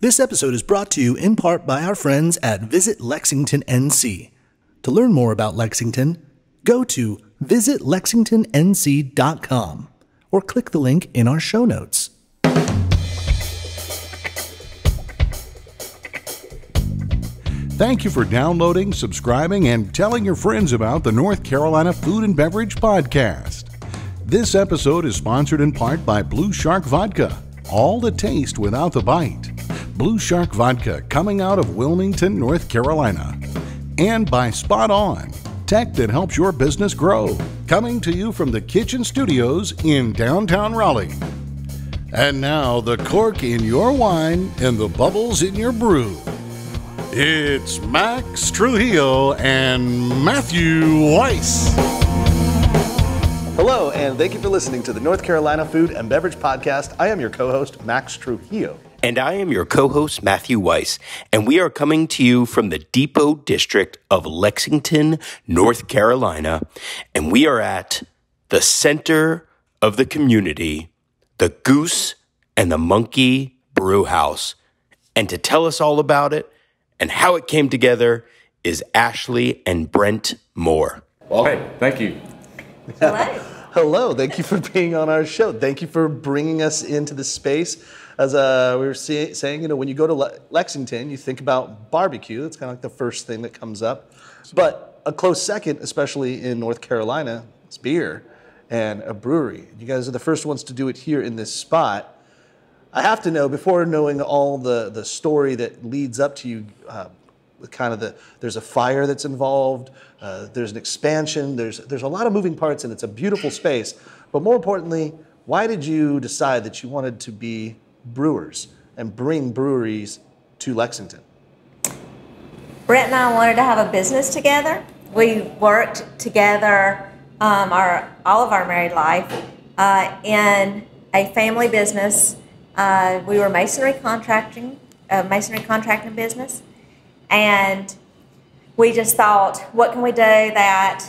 This episode is brought to you in part by our friends at Visit Lexington NC. To learn more about Lexington, go to visitlexingtonnc.com or click the link in our show notes. Thank you for downloading, subscribing, and telling your friends about the North Carolina Food and Beverage Podcast. This episode is sponsored in part by Blue Shark Vodka, all the taste without the bite. Blue Shark Vodka coming out of Wilmington, North Carolina. And by Spot On, tech that helps your business grow, coming to you from the kitchen studios in downtown Raleigh. And now, the cork in your wine and the bubbles in your brew. It's Max Trujillo and Matthew Weiss. Hello, and thank you for listening to the North Carolina Food and Beverage Podcast. I am your co host, Max Trujillo. And I am your co host, Matthew Weiss, and we are coming to you from the Depot District of Lexington, North Carolina. And we are at the center of the community, the Goose and the Monkey Brew House. And to tell us all about it and how it came together is Ashlee and Brent Moore. Well, hey, thank you. Hello. Hello, thank you for being on our show. Thank you for bringing us into the space. As uh, we were see- saying, you know, when you go to Le- Lexington, you think about barbecue. That's kind of like the first thing that comes up. But a close second, especially in North Carolina, is beer and a brewery. You guys are the first ones to do it here in this spot. I have to know before knowing all the the story that leads up to you. Uh, kind of the there's a fire that's involved. Uh, there's an expansion. There's there's a lot of moving parts, and it's a beautiful space. But more importantly, why did you decide that you wanted to be brewers and bring breweries to Lexington? Brent and I wanted to have a business together. We worked together um, our all of our married life uh, in a family business. Uh, we were masonry contracting, a masonry contracting business, and we just thought, what can we do that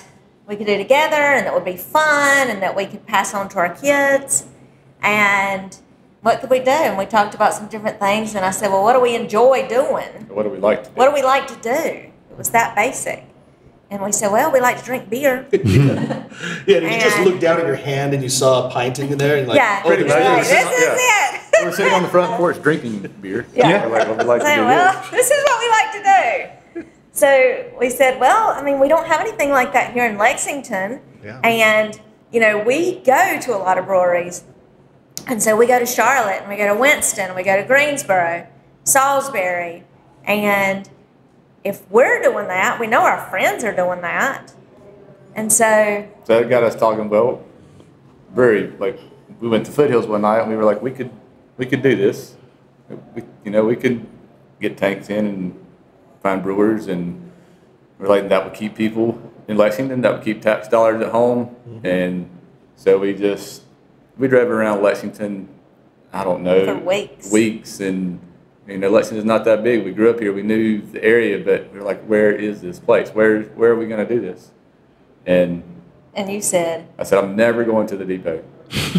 we could do together and that would be fun and that we could pass on to our kids? And what could we do? And we talked about some different things. And I said, well, what do we enjoy doing? What do we like to do? What do we like to do? It was that basic. And we said, well, we like to drink beer. Yeah, did you just looked down at your hand and you saw a pint in there and like, yeah, oh, pretty much. Like, this Yeah. is it. We're sitting on the front porch drinking beer. Yeah. We're like, we like to do well, this. this is what we like to do. So we said, well, I mean, we don't have anything like that here in Lexington. Yeah. And, you know, we go to a lot of breweries. And so we go to Charlotte and we go to Winston and we go to Greensboro, Salisbury. And if we're doing that, we know our friends are doing that. And so, So that got us talking. about very like we went to Foothills one night and we were like, we could, we could do this. We, you know, we could get tanks in and find brewers, and we're like that would keep people in Lexington. That would keep tax dollars at home, mm-hmm. and so we just we drove around Lexington. I don't know For weeks. weeks, and you know Lexington's not that big. We grew up here. We knew the area, but we were like, where is this place? Where where are we going to do this? And and you said, I said, I'm never going to the depot.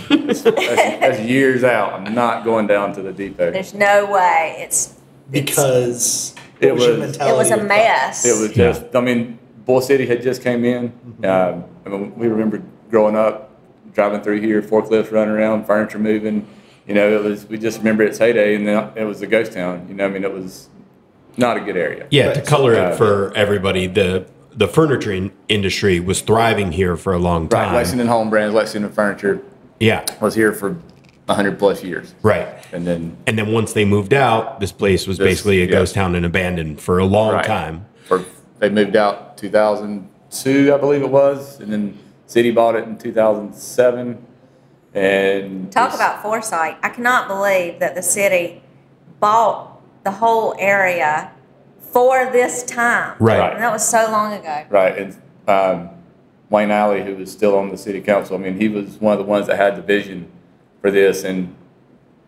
that's, that's, that's years out. I'm not going down to the depot. there's no way. It's, because It what your was- it was a mentality? mess. It was just, I mean, Bull City had just came in. Um, I mean, we remember growing up, driving through here, forklifts running around, furniture moving. You know, it was, we just remember its heyday, and then it was a ghost town. You know, I mean, it was not a good area. Yeah, to color Uh, it for everybody, the the furniture in- industry was thriving here for a long time. Right. time. Lexington Home Brands, Lexington Furniture Yeah, was here for 100 plus years. right. And then And then once they moved out, this place was This- basically a yeah. ghost town and abandoned for a long Right. time. For, they moved out 2002, I believe it was, and then city bought it in 2007. And Talk about foresight. I cannot believe that the city bought the whole area for this time. Right. And that was so long ago. right. And um, Wayne Alley, who was still on the city council, I mean, he was one of the ones that had the vision for this, and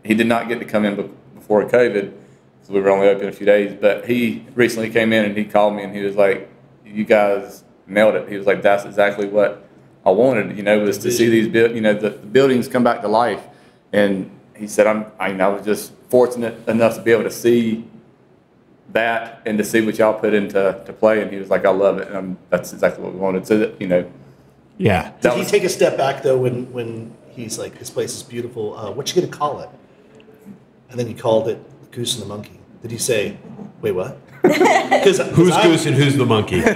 he did not get to come in before COVID, so we were only open a few days. But he recently came in and he called me and he was like, "You guys nailed it." He was like, "That's exactly what I wanted. You know, was to see these build, you know, the, the buildings come back to life." And he said, "I'm, I, mean, I was just fortunate enough to be able to see that and to see what y'all put into to play. And he was like, I love it. And um, that's exactly what we wanted. So, that, you know, Yeah. Did that he take a step back though when when he's like, "This place is beautiful. Uh, what you gonna call it?" And then he called it Goose and the Monkey. Did he say, "Wait, what?" Because Who's Goose and who's the monkey?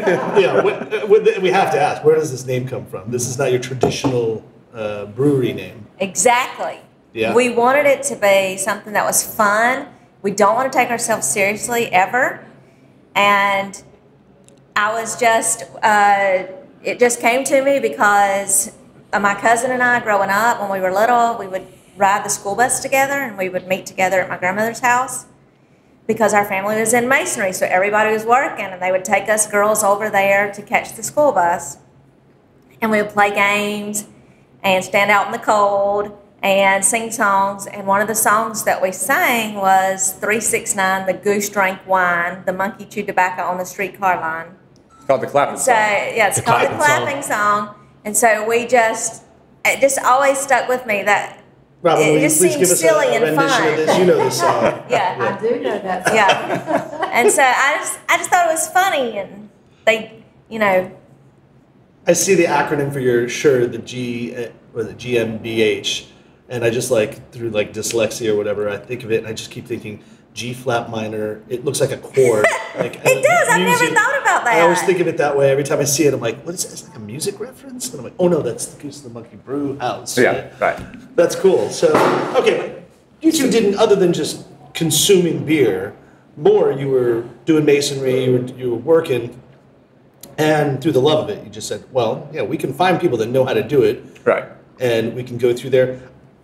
Yeah, we, we- we have to ask. Where does this name come from? This is not your traditional uh, brewery name. Exactly. Yeah. We wanted it to be something that was fun. We don't want to take ourselves seriously ever. And I was just, uh, it just came to me because uh, my cousin and I, growing up, when we were little, we would ride the school bus together and we would meet together at my grandmother's house because our family was in masonry. So everybody was working and they would take us girls over there to catch the school bus. And we would play games and stand out in the cold and sing songs. And one of the songs that we sang was 369, The Goose Drank Wine, The Monkey Chewed Tobacco on the Streetcar Line. it's called the clapping So, song. yeah, it's The called the clapping clapping song. And so we just, it just always stuck with me that, Robin, It will you just please seems give us a, silly a and rendition fun. of this? You know this song. yeah. I do know that. song. Yeah. and so I just, I just thought it was funny. And they, you know, I see the acronym for your shirt, the G, uh, or the GmbH, and I just like through like dyslexia or whatever, I think of it, and I just keep thinking G flat minor. It looks like a chord. Like It does. I've never thought about that. I always think of it that way. Every time I see it, I'm like, what is it? It's like a music reference, and I'm like, oh no, that's the Goose and the Monkey Brew House. Yeah, right. That's cool. So, okay, you two didn't, other than just consuming beer, more you were doing masonry, you were, you were working, and through the love of it, you just said, well, yeah, we can find people that know how to do it, Right. and we can go through there.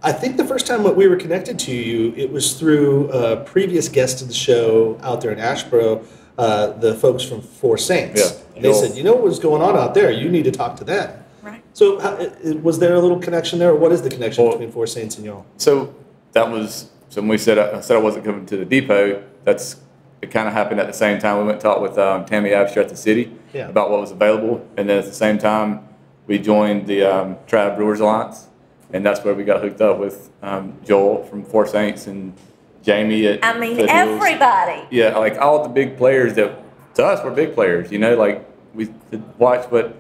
I think the first time that we were connected to you, it was through a previous guest of the show out there in Asheboro, uh, the folks from Four Saints. Yeah, And they said, you know what's going on out there? You need to talk to them. Right. So, how, i- i- was there a little connection there, or what is the connection Well- between Four Saints and y'all? So that was so when we said I said I wasn't coming to the depot. That's it. Kind of happened at the same time. We went and talked with um, Tammy Absher at the city Yeah. about what was available, and then at the same time we joined the um, Triad Brewers Alliance, and that's where we got hooked up with um, Joel from Four Saints and Jamie at. I mean, Foothills. everybody. Yeah, like all the big players that to us were big players. You know, like we could watch what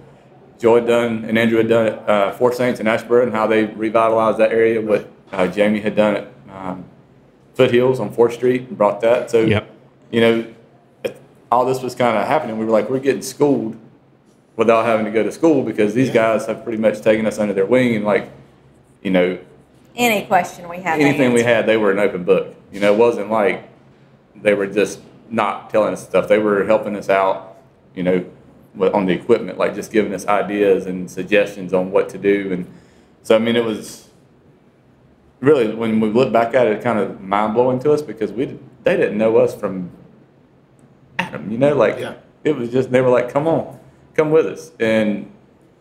Joel had done and Andrew had done at uh, Four Saints and Asheboro, and how they revitalized that area. What uh, Jamie had done at um, Foothills on Fourth Street and brought that. So, Yep. you know, all this was kind of happening. We were like, we're getting schooled without having to go to school because these guys have pretty much taken us under their wing and like, you know, Any question we have. they anything we had, they were an open book. You know, it wasn't like they were just not telling us stuff. They were helping us out, you know, on the equipment, like just giving us ideas and suggestions on what to do. And so, I mean, it was really, when we look back at it, kind of mind blowing to us because we, they didn't know us from Adam, you know, like Yeah. it was just, they were like, come on, come with us. And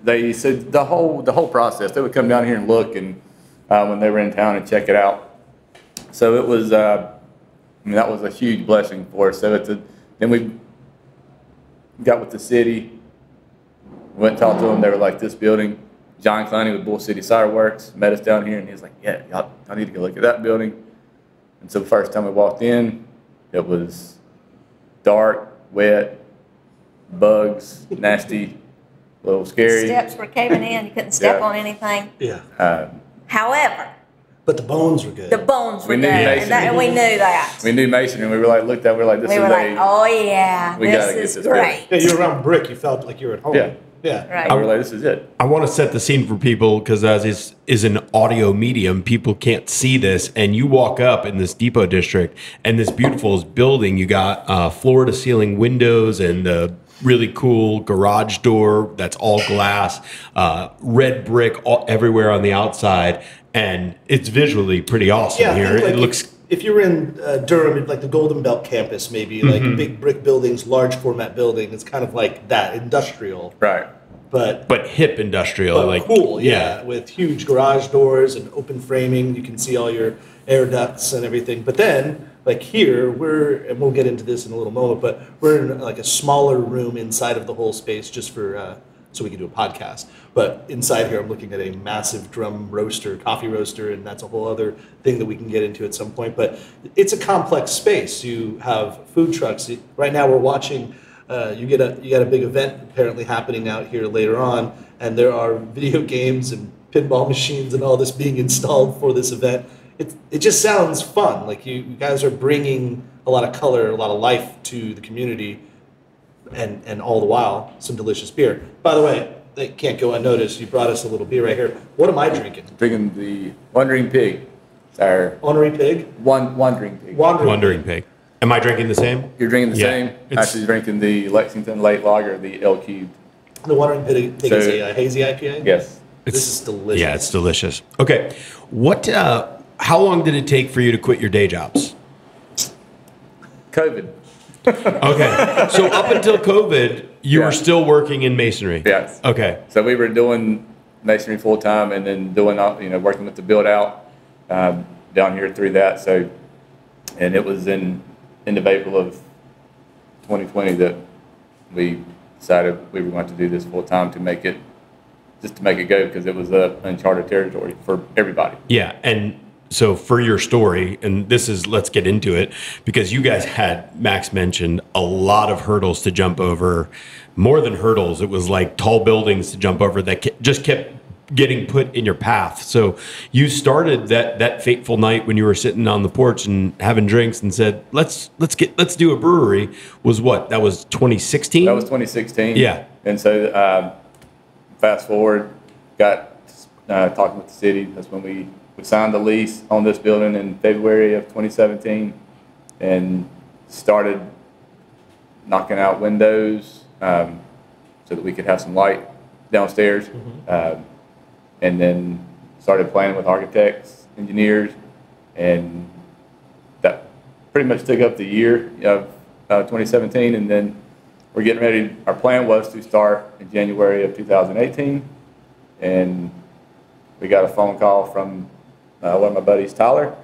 they said the whole, the whole process, they would come down here and look and, uh, when they were in town and check it out. So it was, uh, I mean, that was a huge blessing for us. So it's a, then we got with the city, went talked to them. They were like, this building, John Clowney with Bull City Cider Works met us down here and he was like, yeah, y'all, I need to go look at that building. And so the first time we walked in, it was dark, wet, bugs, nasty, a little scary. Steps were caving in. You couldn't step Yeah. on anything. Yeah, Uh, However, but the bones were good. the bones were We good, knew and, that, and we knew that. we knew Mason and we were like, looked at, it, we were like, this we is were a, like, oh yeah, we gotta this get is this building. great. yeah, you were around brick. You felt like you were at home. Yeah. yeah. Right. we were like, this is it. I want to set the scene for people because as is is an audio medium, people can't see this. And you walk up in this depot district, and this beautiful building. You got uh, floor to ceiling windows and a really cool garage door that's all glass, uh, red brick all, everywhere on the outside, and it's visually pretty awesome Yeah, here. like, it looks If, if you were in uh, Durham, like the Golden Belt campus, maybe like Mm-hmm. big brick buildings, large format building, it's kind of like that industrial, Right. but but hip industrial, but like cool, yeah, with huge garage doors and open framing. You can see all your air ducts and everything. But then, like here, we're and we'll get into this in a little moment, but we're in like a smaller room inside of the whole space just for uh, so we can do a podcast. But inside here, I'm looking at a massive drum roaster, coffee roaster, and that's a whole other thing that we can get into at some point. But it's a complex space. You have food trucks. Right now, we're watching. Uh, you get a you got a big event apparently happening out here later on, and there are video games and pinball machines and all this being installed for this event. It it just sounds fun. Like you, you guys are bringing a lot of color, a lot of life to the community, and and all the while some delicious beer. By the way, they can't go unnoticed. You brought us a little beer right here. What am I drinking? Drinking the Wandering Pig. It's our Honorary Pig, one Wandering Pig. Wandering. Wondering pig. Am I drinking the same? You're drinking the Yeah, same. it's- Actually, drinking the Lexington Late Lager, the L cubed. The Wandering Pig, pig is So- a uh, hazy IPA. Yes. this is delicious. Yeah, it's delicious. Okay, what? Uh, how long did it take for you to quit your day jobs? COVID. Okay, so up until COVID, you Yeah. were still working in masonry. Yes. Okay. So we were doing masonry full time and then doing, you know, working with the build out um, down here through that. So, and it was in end of April of 2020 that we decided we were going to do this full time to make it just to make it go because it was a uncharted territory for everybody. Yeah, and so for your story, and this is let's get into it because you guys had Max mentioned a lot of hurdles to jump over, more than hurdles. It was like tall buildings to jump over that just kept getting put in your path. So you started that that fateful night when you were sitting on the porch and having drinks and said, "Let's let's get let's do a brewery." Was what? That was 2016. That was 2016. Yeah. And so, um, fast forward, got uh, talking with the city. That's when we, we signed the lease on this building in February of 2017 and started knocking out windows um, so that we could have some light downstairs. Um, and then started planning with architects, engineers, and that pretty much took up the year of uh, 2017. And then we're getting ready. Our plan was to start in January of 2018, and we got a phone call from uh, one of my buddies, Tyler,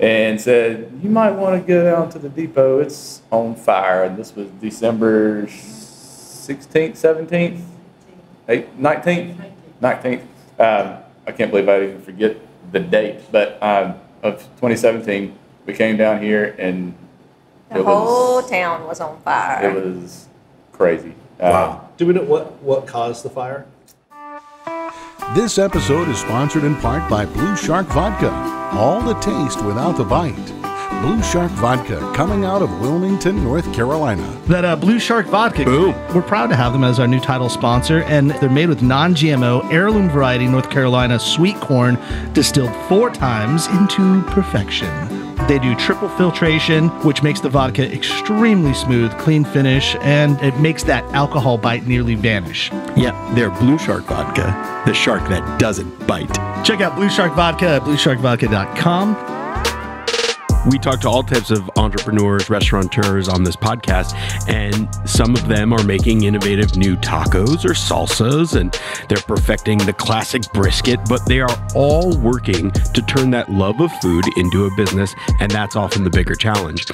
and said, "You might want to go down to the depot. It's on fire." And this was December 16th, 17th, 8th, 19th, 19th. Um, I can't believe I even forget the date, but um, of 2017, we came down here and The it whole was town was on fire. it was crazy. Um, Wow. Do we know what what caused the fire? This episode is sponsored in part by Blue Shark Vodka. All the taste without the bite. Blue Shark Vodka, coming out of Wilmington, North Carolina. that uh, Blue Shark Vodka. Boom. We're proud to have them as our new title sponsor, and they're made with non-GMO, heirloom variety North Carolina sweet corn, distilled four times into perfection. They do triple filtration, which makes the vodka extremely smooth, clean finish, and it makes that alcohol bite nearly vanish. Yep, they're Blue Shark Vodka, the shark that doesn't bite. Check out Blue Shark Vodka at bluesharkvodka.com. we talk to all types of entrepreneurs, restaurateurs on this podcast, and some of them are making innovative new tacos or salsas, and they're perfecting the classic brisket, but they are all working to turn that love of food into a business, and that's often the bigger challenge.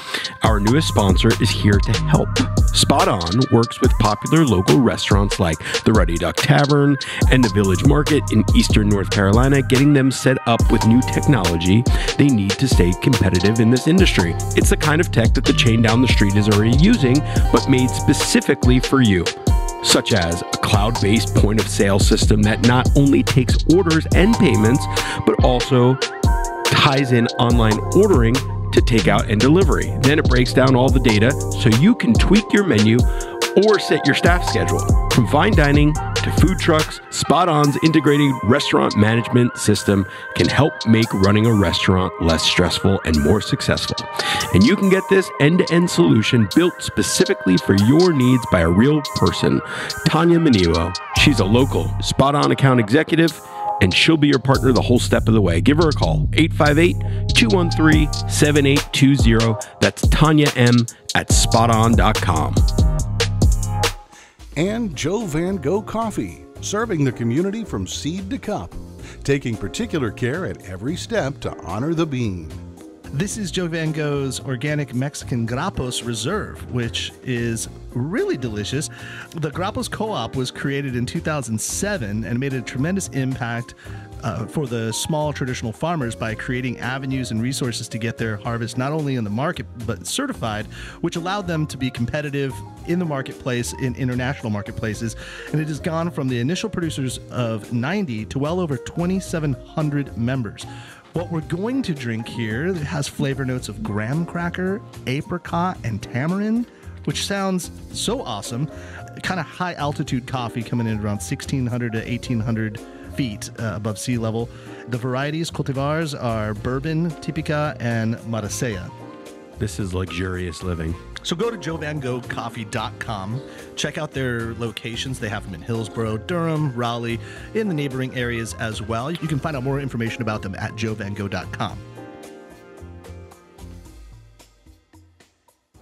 Our newest sponsor is here to help. Spot On works with popular local restaurants like the Ruddy Duck Tavern and the Village Market in eastern North Carolina, getting them set up with new technology they need to stay competitive in this industry. It's the kind of tech that the chain down the street is already using, but made specifically for you. Such as a cloud based point of sale system that not only takes orders and payments, but also ties in online ordering to takeout and delivery. Then it breaks down all the data so you can tweak your menu or set your staff schedule. From fine dining to food trucks, Spot On's integrated restaurant management system can help make running a restaurant less stressful and more successful. And you can get this end to end solution built specifically for your needs by a real person, Tanya Maniwo. She's a local Spot On account executive and she'll be your partner the whole step of the way. Give her a call, 858 213 7820. That's Tanya M at spoton.com. And Joe Van Gogh Coffee, serving the community from seed to cup, taking particular care at every step to honor the bean. This is Joe Van Gogh's organic Mexican Grapos Reserve, which is really delicious. The Grapos Co op was created in 2007 and made a tremendous impact uh, for the small traditional farmers by creating avenues and resources to get their harvest not only in the market but certified, which allowed them to be competitive in the marketplace in international marketplaces. And it has gone from the initial producers of 90 to well over 2,700 members. What we're going to drink here has flavor notes of graham cracker, apricot, and tamarind, which sounds so awesome. Kind of high altitude coffee coming in around 1600 to 1800 feet uh, above sea level. The varieties cultivars are bourbon, Tipica, and maracea. This is luxurious living. So go to joevangoghcoffee.com. Check out their locations. They have them in Hillsborough, Durham, Raleigh, in the neighboring areas as well. You can find out more information about them at joevango.com.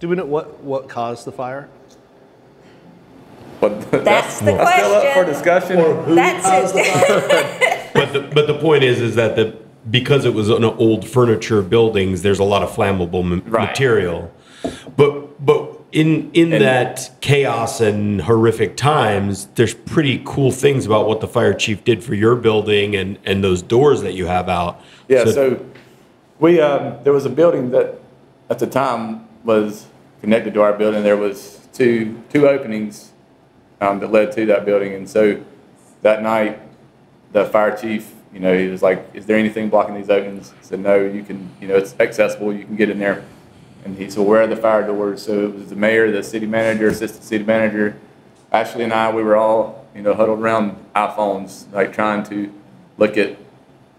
Do we know what, what caused the fire? But That's the still up for question. discussion. That's it. But the, but the point is is that the because it was an old furniture buildings, there's a lot of flammable ma- Right. material. But but in in And- that chaos and horrific times, there's pretty cool things about what the fire chief did for your building and and those doors that you have out. Yeah, so we, um, there was a building that at the time was connected to our building. There was two, two openings um, that led to that building. And so that night, the fire chief, you know, he was like, is there anything blocking these openings? I said, no, you can, you know, it's accessible, you can get in there. And he said, where are the fire doors? So it was the mayor, the city manager, assistant city manager, Ashlee and I, we were all, you know, huddled around iPhones, like trying to look at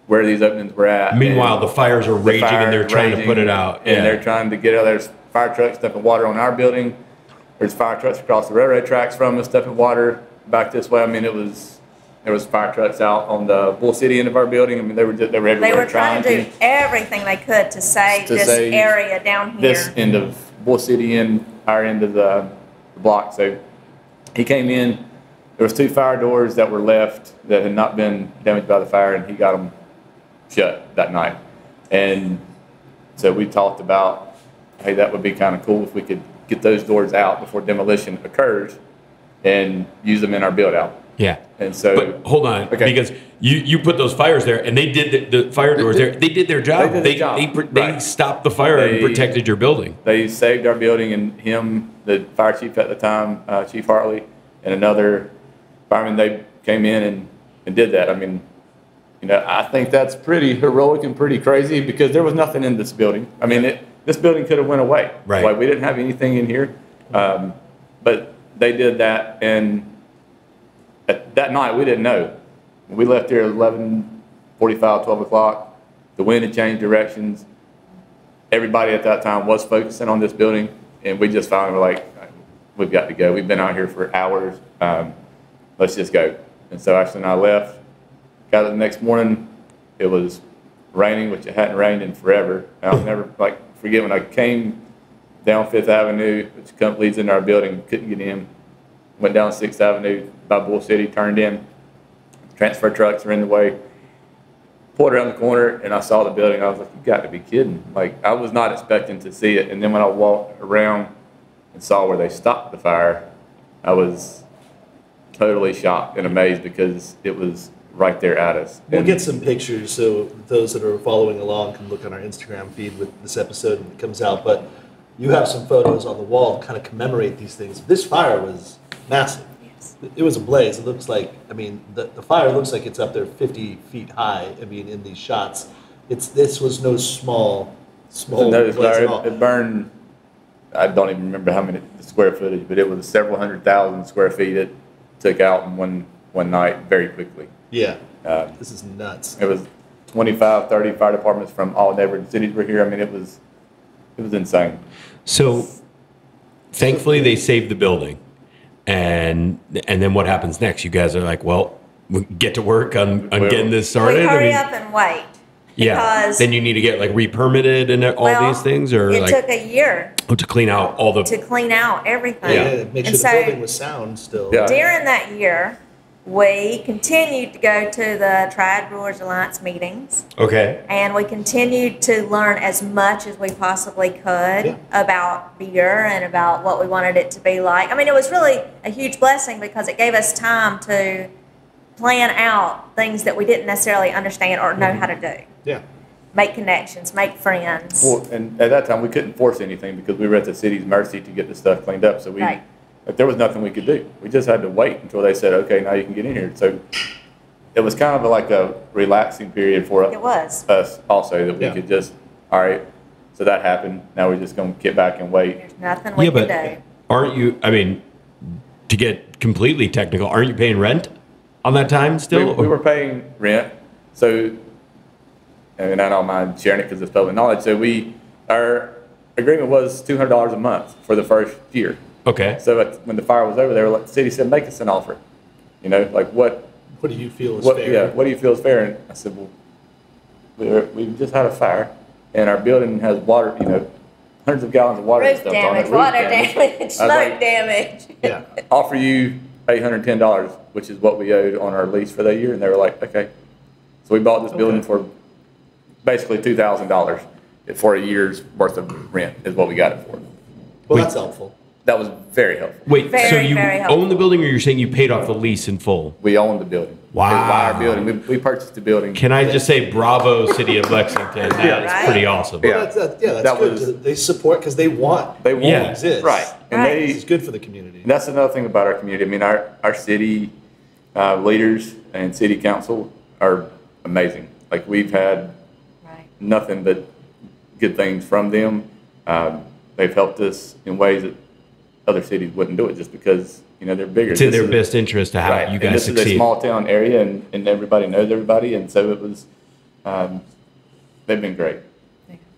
where these openings were at. Meanwhile, And the fires are the raging fire and they're trying to put it out. And they're trying to get out. There's fire trucks dumping water on our building. There's fire trucks across the railroad tracks from us dumping water back this way. I mean, it was there was fire trucks out on the Bull City end of our building. I mean, they were just, they were They everywhere were trying to do everything they could to save To this save area down here. this end of Bull City and our end of the, the block. So he came in. There was two fire doors that were left that had not been damaged by the fire, and he got them shut that night. And so we talked about, hey, that would be kind of cool if we could get those doors out before demolition occurs and use them in our build out. Yeah. And so But hold on, Okay. because you, you put those fires there, and they did the, the fire doors there. They did their job. They did They job, they, pr- they right. stopped the fire and protected your building. they saved our building and him, the fire chief at the time, uh, Chief Hartley, and another fireman, they came in and, and did that. I mean, you know, I think that's pretty heroic and pretty crazy because there was nothing in this building. I mean, it, this building could have went away. Right. Like, we didn't have anything in here. Um, but they did that and at that night, we didn't know. We left here at 11, 45, 12 o'clock. The wind had changed directions everybody at that time was focusing on this building, and we just finally were like, we've got to go. We've been out here for hours. Um, let's just go. And so Ashlee and I left. Got it the next morning. It was raining, which it hadn't rained in forever. I'll never like forget when I came down Fifth Avenue, which leads into our building. Couldn't get in. Went down Sixth Avenue by Bull City, turned in. Transfer trucks are in the way pulled around the corner and I saw the building. I was like, you got to be kidding. Like, I was not expecting to see it. And then when I walked around and saw where they stopped the fire, I was totally shocked and amazed because it was right there at us. We'll And- get some pictures so those that are following along can look on our Instagram feed with this episode when it comes out. But you have some photos on the wall to kind of commemorate these things. This fire was massive. It was a blaze. It looks like, I mean, the, the fire looks like it's up there 50 feet high. I mean, in these shots, it's this was no small, small No, blaze it's at all. it burned, I don't even remember how many square footage, but it was several hundred thousand square feet it took out in one, one night very quickly. Yeah, Uh, this is nuts. It was 25, 30 fire departments from all neighboring cities were here. I mean, it was, it was insane. So thankfully they saved the building. And and then what happens next? You guys are like, well, we get to work on, on getting this started. we started. hurry I mean, up and wait. yeah. Then you need to get like re-permitted and all Well, these things, or it like took a year oh, to clean out all the. to clean out everything. Yeah, make sure and the so building was sound still. Yeah. during that year, we continued to go to the Triad Brewers Alliance meetings. Okay. And we continued to learn as much as we possibly could Yeah. about beer and about what we wanted it to be like. I mean, it was really a huge blessing because it gave us time to plan out things that we didn't necessarily understand or know mm-hmm. how to do. Yeah. Make connections, make friends. Well, and at that time, we couldn't force anything because we were at the city's mercy to get the stuff cleaned up. So we, Right. Like, there was nothing we could do. We just had to wait until they said, okay, now you can get in here. So it was kind of like a relaxing period for It was. us also that we Yeah. could just, all right, so that happened. Now we're just going to get back and wait. There's nothing we yeah, could but do. aren't you? I mean, to get completely technical, aren't you paying rent on that time We, still? we were paying rent, so, and I don't mind sharing it because it's public knowledge. So we, our agreement was two hundred dollars a month for the first year. Okay. So when the fire was over, they were like, the city said, make us an offer. You know, like what, What do you feel is what, fair? yeah, what do you feel is fair? And I said, well, we're, we've just had a fire and our building has water, you know, hundreds of gallons of water Roof stuff on it. damage, roof water damage. damage, smoke like, damage. Yeah. offer you eight hundred and ten dollars, which is what we owed on our lease for that year, and they were like, okay. So we bought this building for basically two thousand dollars for a year's worth of rent is what we got it for. Well, Wait. that's helpful. That was very helpful. Wait, so you own the building, or you're saying you paid off the lease in full? We own the building. Wow. We bought our building. We, we purchased the building. Can I just say, bravo, city of Lexington? That is Right. pretty awesome. Yeah. Well, that's, that, yeah, that's That good. was- they support because they want They to Yeah. won't exist. Right. And Right. they, This is good for the community. And that's another thing about our community. I mean, our, our city uh, leaders and city council are amazing. Like, we've had Right. nothing but good things from them. Um, they've helped us in ways that other cities wouldn't do it just because, you know, they're bigger. It's in This their is- best interest to have Right. you And guys this is a small town area and, and everybody knows everybody. And so it was, um, they've been great.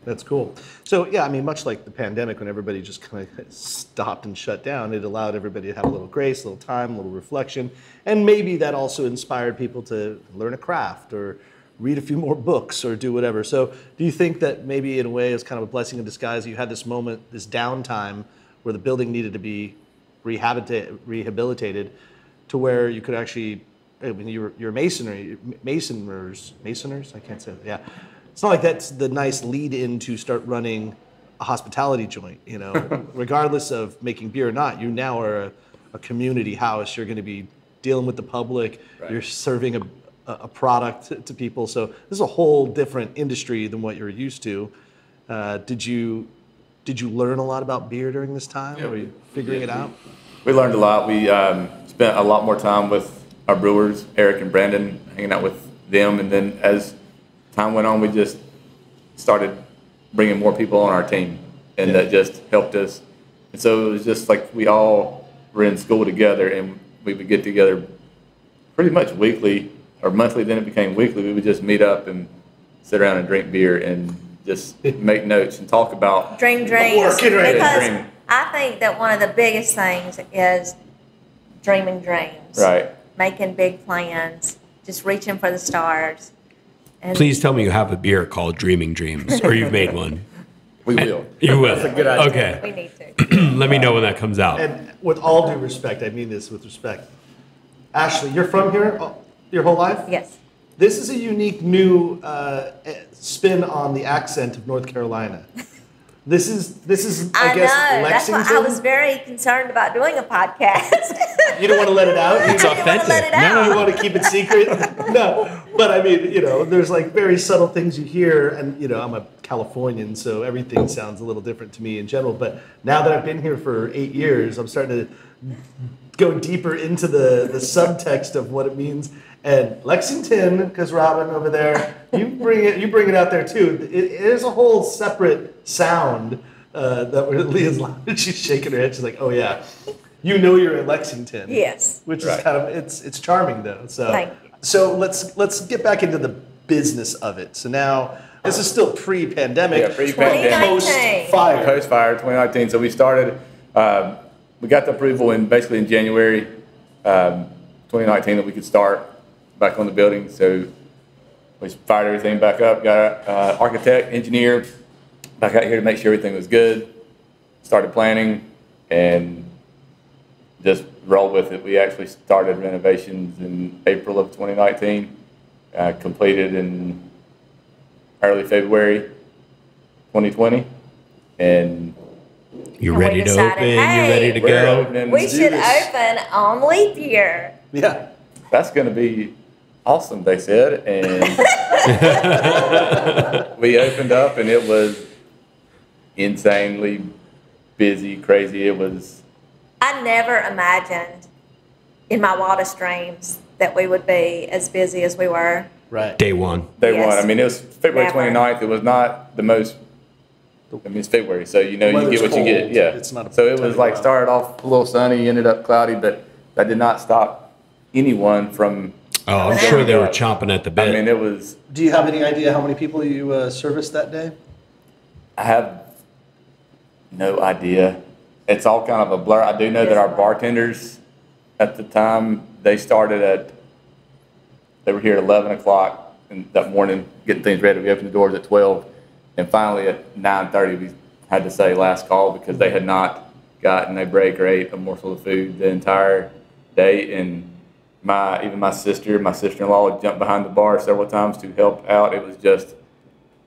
That's cool. So yeah, I mean, much like the pandemic, when everybody just kind of stopped and shut down, it allowed everybody to have a little grace, a little time, a little reflection, and maybe that also inspired people to learn a craft or read a few more books or do whatever. So do you think that maybe in a way it's kind of a blessing in disguise? You had this moment, this downtime, where the building needed to be rehabilitated, rehabilitated, to where you could actually. I mean, you're, you're masonry, masoners, masoners. I can't say that. Yeah, it's not like that's the nice lead in to start running a hospitality joint. You know, regardless of making beer or not, you now are a, a community house. You're going to be dealing with the public. You're serving a, a a product to, to people. So this is a whole different industry than what you're used to. Uh, did you did you learn a lot about beer during this time? Yeah. Were you figuring it out? We learned a lot. We um, spent a lot more time with our brewers, Eric and Brandon, hanging out with them. And then as time went on, we just started bringing more people on our team, and Yeah. that just helped us. And so it was just like we all were in school together, and we would get together pretty much weekly or monthly. Then it became weekly. We would just meet up and sit around and drink beer and just make notes and talk about Dream dreams. Working right. Because I think that one of the biggest things is dreaming dreams. right. Making big plans, just reaching for the stars. And Please tell me you have a beer called Dreaming Dreams, or you've made one. We will. You will. That's a good idea. Okay. we need to. Let me know when that comes out. And with all due respect, I mean this with respect. Ashlee, you're from here uh, your whole life? Yes. This is a unique new uh, spin on the accent of North Carolina. This is this is I, I, guess know. That's Lexington. why I was very concerned about doing a podcast. you don't want to let it out. You It's don't- want to let it authentic. out. you want to keep it secret? no, but I mean, you know, there's like very subtle things you hear, and you know, I'm a Californian, so everything sounds a little different to me in general. But now that I've been here for eight years, I'm starting to go deeper into the the subtext of what it means. And Lexington, because Robin over there, you bring it, you bring it out there too. It, it is a whole separate sound uh, that we're Leah's laughing. She's shaking her head. She's like, "Oh yeah, you know you're in Lexington." Yes. which Right. is kind of it's it's charming though. So Thank you. so let's let's get back into the business of it. So now this is still pre-pandemic, Yeah, pre-pandemic. post 2019. fire. Post fire 2019. So we started, um, we got the approval in basically in January um, 2019 that we could start back on the building. So we fired everything back up, got an uh, architect, engineer back out here to make sure everything was good. Started planning, and just rolled with it. We actually started renovations in April of 2019, uh, completed in early February 2020. And You're And ready to decided, open. You're ready to go. We should this. open on leap year. Yeah. That's going to be awesome, they said. And we opened up, and it was insanely busy, crazy. It was I never imagined in my wildest dreams that we would be as busy as we were. Right. Day one. day Yes. one. I mean, it was February Never. 29th. It was not the most. I mean, it's February, so you know you get what you get. Yeah, It's not a so it was like started off a little sunny, ended up cloudy, but that did not stop anyone from. Oh, I'm sure they were chomping at the bit. I mean, it was. Do you have any idea how many people you uh, serviced that day? I have no idea. It's all kind of a blur. I do know that our bartenders at the time they started at they were here at eleven o'clock in that morning getting things ready. We opened the doors at twelve, and finally at nine thirty we had to say last call because they had not gotten a break or ate a morsel of food the entire day. And my even my sister, my sister in law jumped behind the bar several times to help out. It was just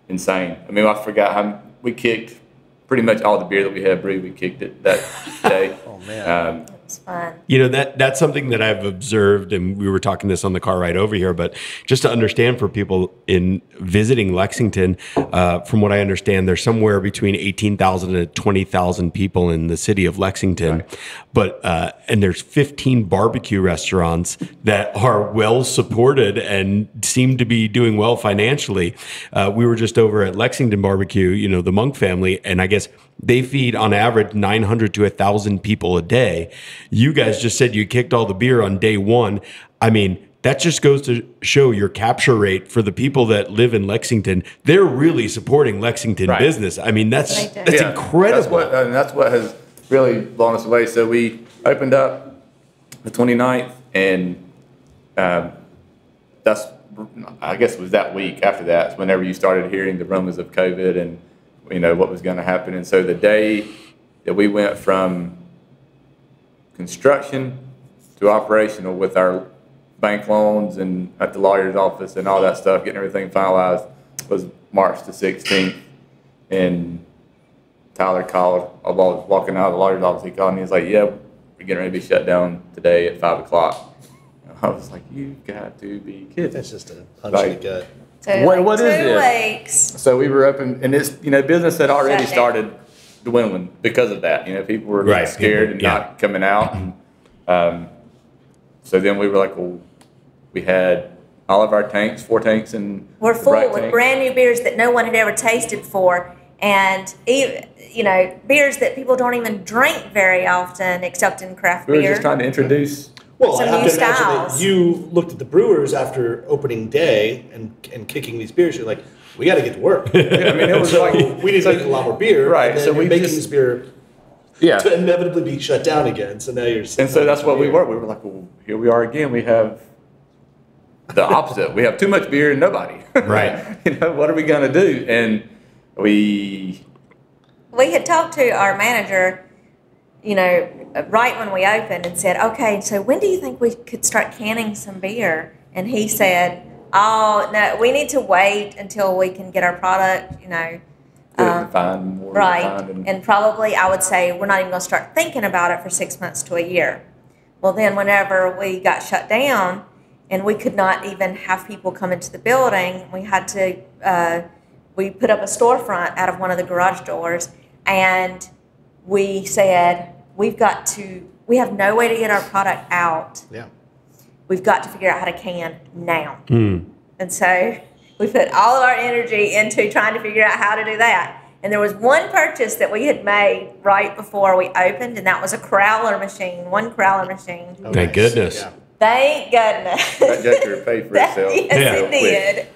insane. I mean, I forgot how we kicked pretty much all the beer that we had brewed. We kicked it that day. Oh, man. Um, It's fun. You know that that's something that I've observed, and we were talking this on the car ride over here. But just to understand for people in visiting Lexington, uh, from what I understand, there's somewhere between eighteen thousand and twenty thousand people in the city of Lexington. But uh, and there's 15 barbecue restaurants that are well supported and seem to be doing well financially. Uh, we were just over at Lexington Barbecue, you know, the Monk family, and I guess they feed on average 900 to 1,000 people a day. You guys just said you kicked all the beer on day one. I mean, that just goes to show your capture rate for the people that live in Lexington. They're really supporting Lexington Right. business. I mean, that's They that's yeah, incredible. That's what, and that's what has really blown us away. So we opened up the 29th, and um, that's, I guess it was that week after that, whenever you started hearing the rumors of COVID and, you know, what was going to happen. And so the day that we went from construction to operational with our bank loans and at the lawyer's office and all that stuff, getting everything finalized, was March the 16th. And Tyler called, I was walking out of the lawyer's office, he called and he was like, yeah, we're getting ready to be shut down today at five o'clock. I was like, you got to be kidding. That's just a punch Like- in the gut. Two, What- what two this? weeks. So we were open, and this, you know, business had already Shut down. started dwindling because of that. You know, people were Right, scared people- and yeah. not coming out. And, um, so then we were like, well, we had all of our tanks, four tanks, and We're full with tank. brand new beers that no one had ever tasted before, and even you know beers that people don't even drink very often, except in craft We were just trying to introduce. Well, Some I have new to imagine styles. that you looked at the brewers after opening day and and kicking these beers. You're like, we got to get to work. I mean, it was so like we need to make a lot more beer, Right, so you're we making just- this beer Yeah. to inevitably be shut down again. So now you're. And so that's what we were. We were like, well, here we are again. We have the opposite. we have too much beer and nobody. Right. you know, what are we going to do? And we, we had talked to our manager, you know, right when we opened and said, okay, so when do you think we could start canning some beer? And he said, oh, no, we need to wait until we can get our product, you know, Um, it more right. defined and, And probably I would say we're not even going to start thinking about it for six months to a year. Well, then whenever we got shut down and we could not even have people come into the building, we had to, uh, we put up a storefront out of one of the garage doors and we said, we've got to, we have no way to get our product out. Yeah. We've got to figure out how to can now. Mm. And so we put all of our energy into trying to figure out how to do that. And there was one purchase that we had made right before we opened, and that was a crowler machine, one crowler machine. Oh, Thank goodness. Yeah. Thank goodness. that joker paid for itself. yes, Yeah. it did.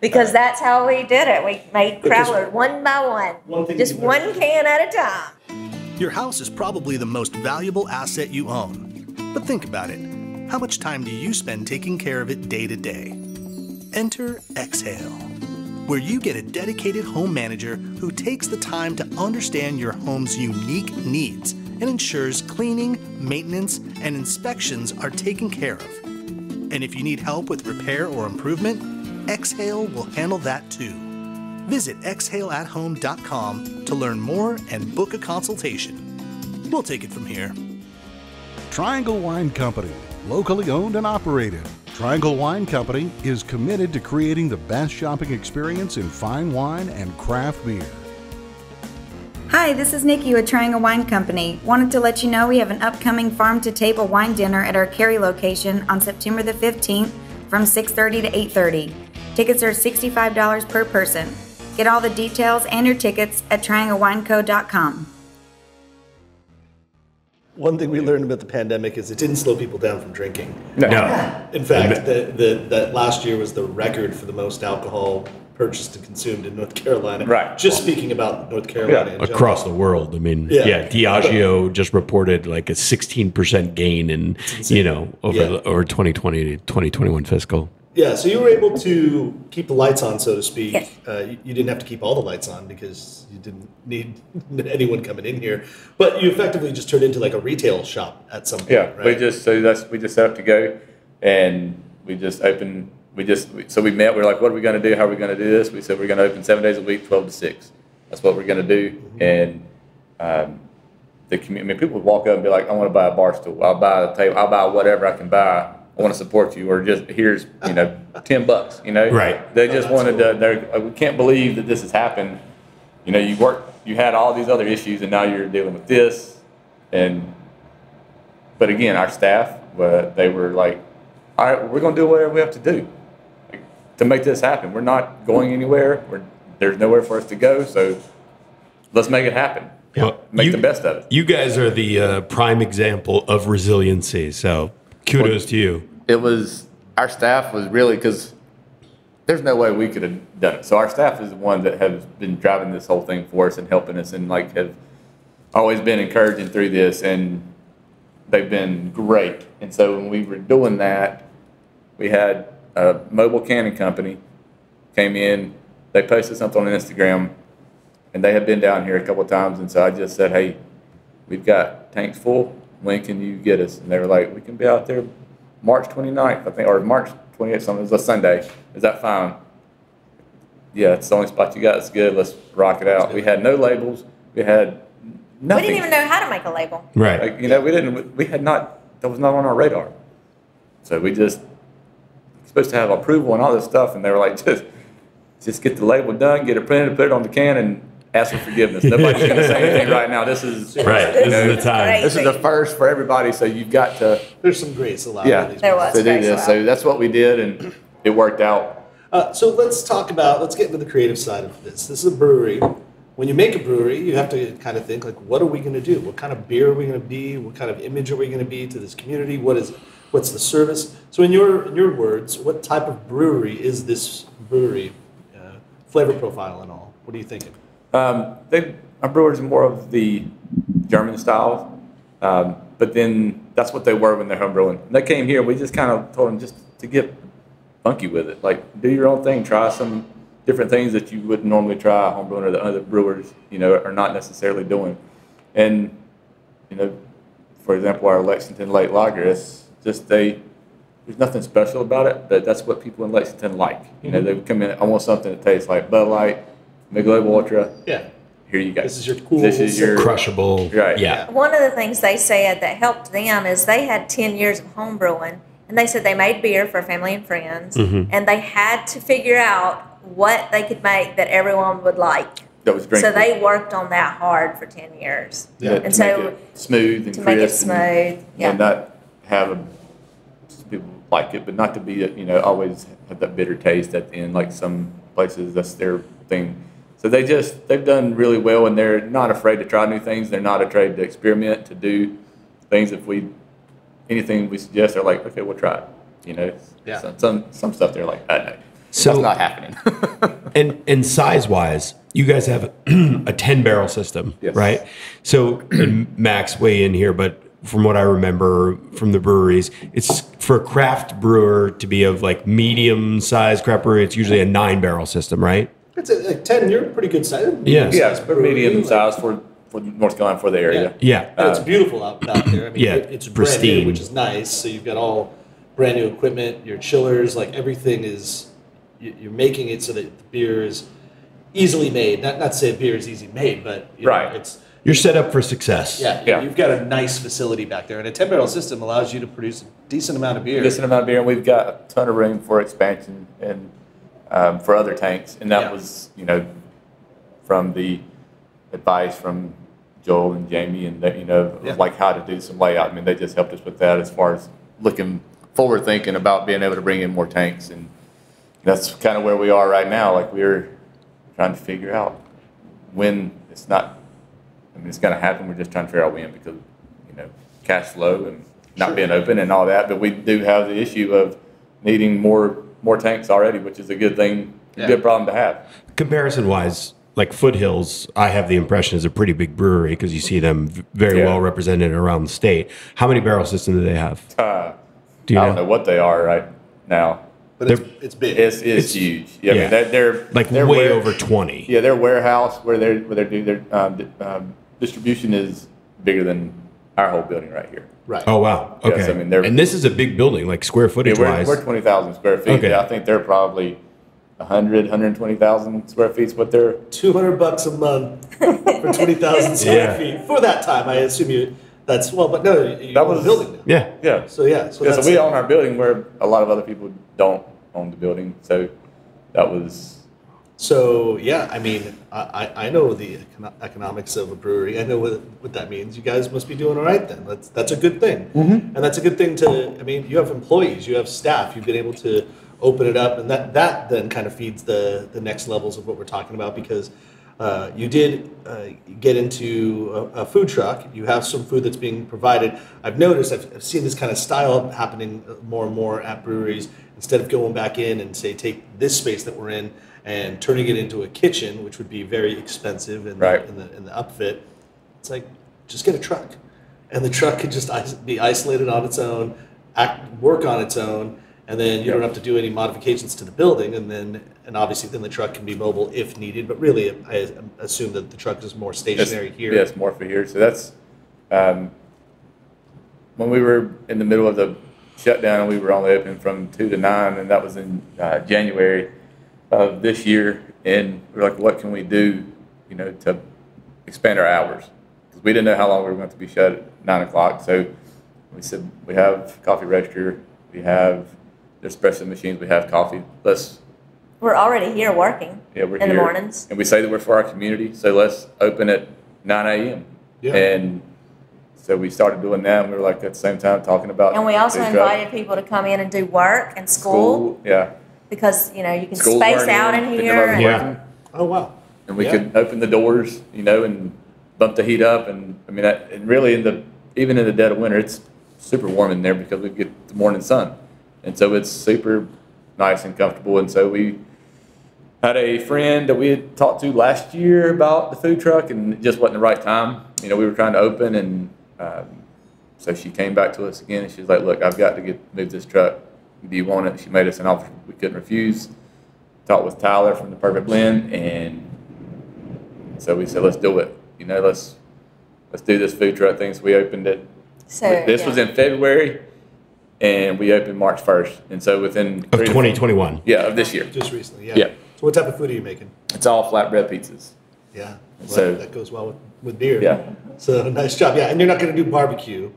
Because that's how we did it. We made Because crowler one by one, one thing just one can at a time. Your house is probably the most valuable asset you own. But think about it. How much time do you spend taking care of it day to day? Enter Exhale, where you get a dedicated home manager who takes the time to understand your home's unique needs and ensures cleaning, maintenance, and inspections are taken care of. And if you need help with repair or improvement, Exhale will handle that too. Visit exhaleathome.com to learn more and book a consultation. We'll take it from here. Triangle Wine Company, locally owned and operated. Triangle Wine Company is committed to creating the best shopping experience in fine wine and craft beer. Hi, this is Nikki with Triangle Wine Company. Wanted to let you know we have an upcoming farm to table wine dinner at our Cary location on September the 15th from 6:30 to 8:30. Tickets are $65 per person. Get all the details and your tickets at trianglewineco.com. One thing we learned about the pandemic is it didn't slow people down from drinking. No. No. In fact, the, the, that last year was the record for the most alcohol purchased and consumed in North Carolina. Right. Just speaking about North Carolina. in general. across the world. I mean, Yeah. yeah, Diageo just reported like a 16% gain in, you know, over Yeah. the, over 2020 to 2021 fiscal. Yeah, so you were able to keep the lights on, so to speak. Yes. Uh, you, you didn't have to keep all the lights on because you didn't need anyone coming in here. But you effectively just turned into like a retail shop at some point, Yeah, right? we just so that's we just set up to go, and we just opened. We just so we met. We are like, what are we going to do? How are we going to do this? We said we're going to open seven days a week, twelve to six. That's what we're going to do. And um, the community. I mean, people would walk up and be like, I want to buy a bar stool. I'll buy a table. I'll buy whatever I can buy. I want to support you, or just here's you know ten bucks. You know, Right. They just wanted to. They're, we can't believe that this has happened. You know, you worked, You had all these other issues, and now you're dealing with this, and but again, our staff, uh, they were like, all right, we're going to do whatever we have to do to make this happen. We're not going anywhere. We're, there's nowhere for us to go. So let's make it happen. Well, Make you- the best of it. You guys are the uh, prime example of resiliency. So kudos to you. It was, our staff was really, because there's no way we could have done it. So our staff is the one that has been driving this whole thing for us and helping us and like have always been encouraging through this and they've been great. And so when we were doing that, we had a mobile canning company came in, they posted something on Instagram and they had been down here a couple of times and so I just said, Hey, we've got tanks full, when can you get us? And they were like, We can be out there March 29th, I think, or March 28th, something, it was a Sunday. Is that fine? Yeah, it's the only spot you got. It's good. Let's rock it out. We had no labels. We had nothing. We didn't even know how to make a label. Right. Like, you know, we didn't, we had not, that was not on our radar. So we just, supposed to have approval and all this stuff, and they were like, just, just get the label done, get it printed, put it on the can, and ask for forgiveness. Nobody's going to say anything right now. This is, Right. you This know, is the time. This is the first for everybody, so you've got to, There's some grace allowed. yeah, in these There was. to do this. allowed. So that's what we did, and it worked out. Uh, so let's talk about let's get into the creative side of this. This is a brewery. When you make a brewery, you have to kind of think like, what are we going to do? What kind of beer are we going to be? What kind of image are we going to be to this community? What is what's the service? So in your in your words, what type of brewery is this brewery? Uh, flavor profile and all. What are you thinking? Um, they, our brewers are more of the German style, um, but then that's what they were when they're home brewing. When they came here, we just kind of told them just to get funky with it. Like, do your own thing. Try some different things that you wouldn't normally try home brewing or the other brewers, you know, are not necessarily doing. And, you know, for example, our Lexington Late Lager, it's just they, there's nothing special about it, but that's what people in Lexington like. You know, they would come in, I want something that tastes like Bud Light, Michelob Ultra. Yeah. Here you go. This is your cool, This is your Crushable. Right. Yeah. One of the things they said that helped them is they had 10 years of home brewing, and they said they made beer for family and friends, Mm-hmm. and they had to figure out what they could make that everyone would like. that was So they worked on that hard for 10 years. Yeah. to And make so it smooth and to make it crisp and- smooth, yeah. and not have a, people like it, but not to be you know always have that bitter taste at the end like some places that's their thing. So they just they've done really well and they're not afraid to try new things. They're not afraid to experiment to do things. If we anything we suggest, they're like, okay, we'll try it. You know, Yeah. some, some some stuff they're like, I know, So- that's not happening. And and size wise, you guys have a 10 barrel system, Yes. right? So and Max weigh in here, but from what I remember from the breweries, it's for a craft brewer to be of like medium size craft brewery, it's usually a nine barrel system, right? It's a, like ten. You're a pretty good size. Yes. yeah, it's brewery, medium like- size for for North Carolina for the area. Yeah. And it's beautiful out, out there. I mean, Yeah, it- it's brand pristine. new, which is nice. So you've got all brand new equipment, your chillers, like everything is, you- you're making it so that the beer is easily made. Not, not to say beer is easy made, but you know, Right. it's, You're set up for success. yeah, Yeah. you've got a nice facility back there. And a 10 barrel system allows you to produce a decent amount of beer. Decent amount of beer, and we've got a ton of room for expansion and um, for other tanks. And that Yeah. was, you know, from the advice from Joel and Jamie, and that you know, Yeah. like how to do some layout. I mean, they just helped us with that as far as looking forward, thinking about being able to bring in more tanks, and that's kind of where we are right now. Like we're trying to figure out when it's not. I mean, it's going to happen. We're just trying to figure out when because you know cash flow and not being open and all that. But we do have the issue of needing more more tanks already, which is a good thing, a Yeah. good problem to have. Comparison wise, like Foothills, I have the impression is a pretty big brewery because you see them very Yeah. well represented around the state. How many barrel systems do they have? Uh, Do you I don't know what they are right now. but it's, it's big. It's it's, huge. Yeah, I mean they're, they're Like they're way ware- over 20. Yeah, their warehouse where they're where they do their um, di- um, distribution is bigger than our whole building right here. Right. Oh, wow. Yes, Okay. I mean, they're- and this is a big building, like square Yeah, footage we're, wise. we're twenty thousand square feet. Okay. Yeah, I think they're probably 100, 120,000 square feet is what they're 200 bucks a month for 20,000 square Yeah. feet. For that time, I assume you, that's, well, but no, you That was- a building now. yeah. yeah. So yeah, so yeah, so we own our building where a lot of other people don't own the building. So that was So yeah, I mean, I, I know the economics of a brewery. I know what, what that means. You guys must be doing all right then. That's that's a good thing, mm-hmm. and that's a good thing to. I mean, you have employees, you have staff. You've been able to open it up, and that that then kind of feeds the the next levels of what we're talking about because. Uh, you did uh, get into a, a food truck. You have some food that's being provided. I've noticed, I've, I've seen this kind of style happening more and more at breweries. Instead of going back in and say, take this space that we're in and turning it into a kitchen, which would be very expensive in, Right. the, in, the, in the upfit, it's like, just get a truck. And the truck could just be isolated on its own, act, work on its own, and then you don't have to do any modifications to the building. And then, and obviously, then the truck can be mobile if needed. But really, I assume that the truck is more stationary here. Yes, more for here. So that's um, when we were in the middle of the shutdown. We were only open from two to nine, and that was in uh, January of this year. And we are like, what can we do, you know, to expand our hours? Because we didn't know how long we were going to be shut at nine o'clock. So we said we have coffee register, we have the espresso machines, we have coffee. Let's We're already here working yeah, we're in here. the mornings. And we say that we're for our community, so let's open at 9 a.m. Yeah. And so we started doing that, and we were like at the same time talking about. And we also invited people to come in and do work and school, Yeah. Because you know you can Schools space weren't out in didn't here. know it was and- Yeah. Oh, wow. And we Yeah. could open the doors, you know, and bump the heat up. And I mean, that, and really in the, even in the dead of winter, it's super warm in there because we get the morning sun. And so it's super nice and comfortable. And so we, had a friend that we had talked to last year about the food truck, and it just wasn't the right time. You know, we were trying to open, and um, so she came back to us again, and she was like, "Look, I've got to get move this truck. Do you want it?" She made us an offer we couldn't refuse. Talked with Tyler from the Perfect Blend, and so we said, "Let's do it. You know, let's let's do this food truck thing." So we opened it. So this yeah. was in February, and we opened March first, and so within Of three to four- 2021. yeah, of this year, Just recently, yeah. Yeah. So what type of food are you making? it's all flatbread pizzas. Yeah. Well, So- that goes well with, with beer. Yeah. So nice job. Yeah, and you're not going to do barbecue.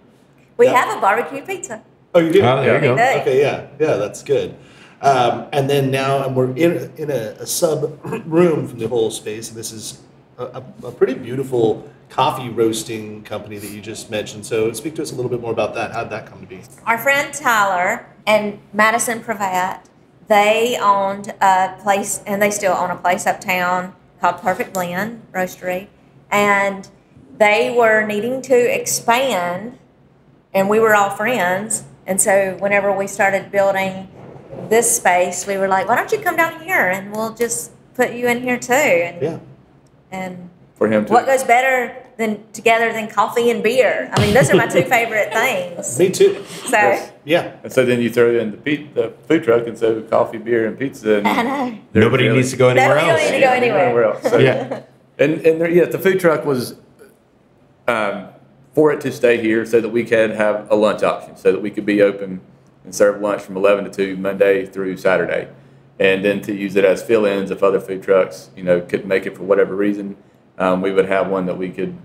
we Yeah. have a barbecue pizza. Oh, you do? Oh, there you go. Hey. Okay, yeah, yeah, that's good. Um, and then now, and we're in in a, a sub room from the whole space. And this is a, a, a pretty beautiful coffee roasting company that you just mentioned. So speak to us a little bit more about that. How did that come to be? Our friend Tyler and Madison Pravat, they owned a place, and they still own a place uptown called Perfect Blend Roastery, and they were needing to expand, and we were all friends. And so whenever we started building this space, we were like, "Why don't you come down here, and we'll just put you in here too?" And Yeah. and for him to what goes better than together than coffee and beer? I mean, those are my two favorite things. Me too. So. Yeah. And so then you throw in the, pe- the food truck, and so coffee, beer, and pizza. And I know. Nobody really- needs to go anywhere No, you don't else. to go anywhere. else. So, Yeah. And and there, yeah, the food truck was um, for it to stay here so that we can have a lunch option, so that we could be open and serve lunch from 11 to 2 Monday through Saturday. And then to use it as fill-ins if other food trucks, you know, couldn't make it for whatever reason, um, we would have one that we could,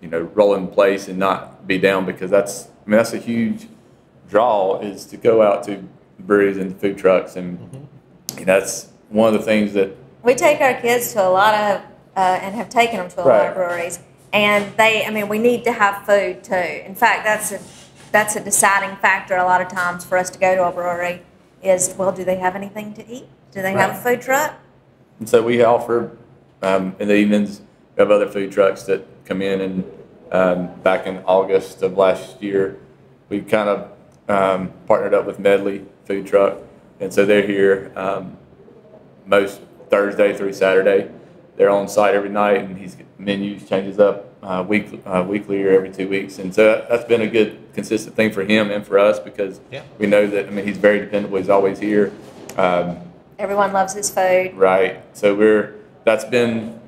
you know, roll in place and not be down because that's, I mean, that's a huge draw is to go out to breweries and food trucks and Mm-hmm. you know, that's one of the things that We take our kids to a lot of, uh, and have taken them to a lot of breweries, and they, I mean, we need to have food too. In fact, that's a, that's a deciding factor a lot of times for us to go to a brewery is, well, do they have anything to eat? Do they have a food truck? And so we offer um, in the evenings. We have other food trucks that come in, and um, back in August of last year, we kind of um, partnered up with Medley Food Truck, and so they're here um, most Thursday through Saturday. They're on site every night, and his menus changes up uh, week, uh, weekly or every two weeks, and so that's been a good consistent thing for him and for us because Yeah. we know that I mean he's very dependable. He's always here. Um, Everyone loves his food. Right. So we're that's been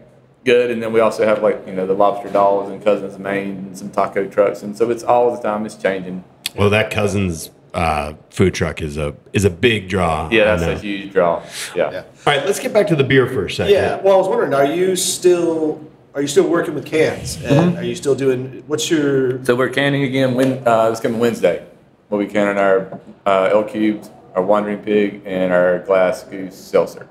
good, and then we also have like you know the Lobster Dogs and Cousins of Maine and some taco trucks, and so it's all the time it's changing. Well, that cousin's uh, food truck is a is a big draw. Yeah, that's a huge draw. Yeah. Yeah. All right, let's get back to the beer for a second. Yeah. Well, I was wondering, are you still are you still working with cans? And are you still doing? What's your? So we're canning again. When uh, this coming Wednesday, we'll be canning our uh, L cubed, our Wandering Pig, and our Glass Goose Seltzer.